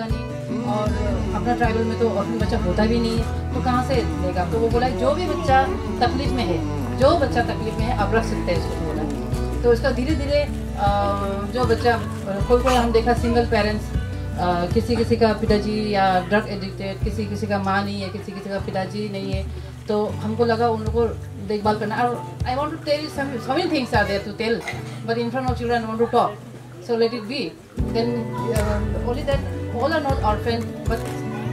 अपना ट्राइबल में तो ऑर्फन बच्चा होता भी नहीं है। तो कहाँ से लेगा तो वो बोला जो भी बच्चा तकलीफ़ में है जो बच्चा तकलीफ़ में है आप रख सकते हैं इसको बोला। तो इसका धीरे धीरे जो बच्चा कोई कोई हम देखा सिंगल पेरेंट्स किसी किसी का पिताजी या ड्रग एडिक्टेड किसी किसी का माँ नहीं है किसी किसी का पिताजी नहीं है तो हमको लगा उन लोगों को देखभाल करना। और I want to tell some things are there to tell but in front of children want to talk let it be. Then uh, only that all are not orphans but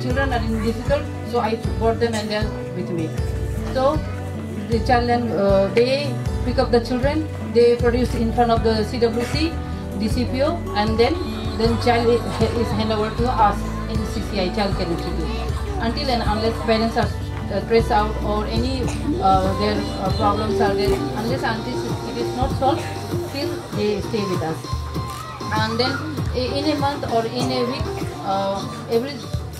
children are in difficult so i brought them and they're with me. So the child and uh, they pick up the children they produce in front of the cwc dcpo and then then child is handed over to us in cci child care institute. Until and unless parents are uh, stressed out or any uh, their uh, problems are there unless until it is not solved still they stay with us. And then in a month or in a week every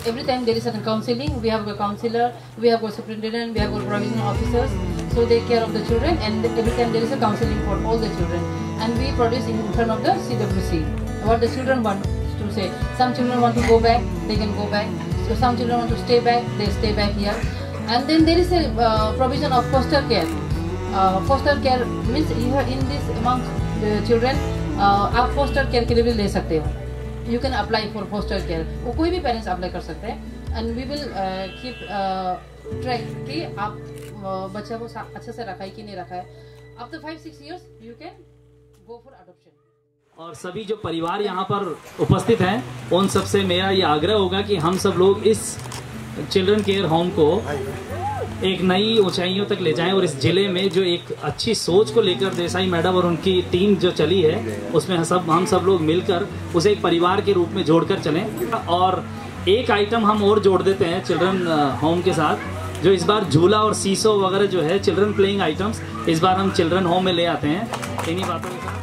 every time there is a counseling we have a counselor we have a superintendent we have a provisional officers so they care of the children and every time there is a counseling for all the children and we produce in front of the cwc what the children want to say some children want to go back they can go back so some children want to stay back they stay back here and then there is a uh, provision of foster care uh, foster care means here in this among the children आप foster care के लिए भी ले सकते हो you can apply for foster care वो कोई भी पेरेंट्स अप्लाई कर सकते हैं। And we will keep track कि आप बच्चा को अच्छे से रखा है कि नहीं रखा है। After five six years you can go for adoption और सभी जो परिवार यहाँ पर उपस्थित हैं, उन सबसे मेरा ये आग्रह होगा कि हम सब लोग इस चिल्ड्रन केयर होम को एक नई ऊंचाइयों तक ले जाएँ और इस ज़िले में जो एक अच्छी सोच को लेकर देसाई मैडम और उनकी टीम जो चली है उसमें सब हम सब लोग मिलकर उसे एक परिवार के रूप में जोड़कर चलें। और एक आइटम हम और जोड़ देते हैं चिल्ड्रन होम के साथ जो इस बार झूला और सीसो वगैरह जो है चिल्ड्रन प्लेइंग आइटम्स इस बार हम चिल्ड्रन होम में ले आते हैं। इन्हीं बातों के साथ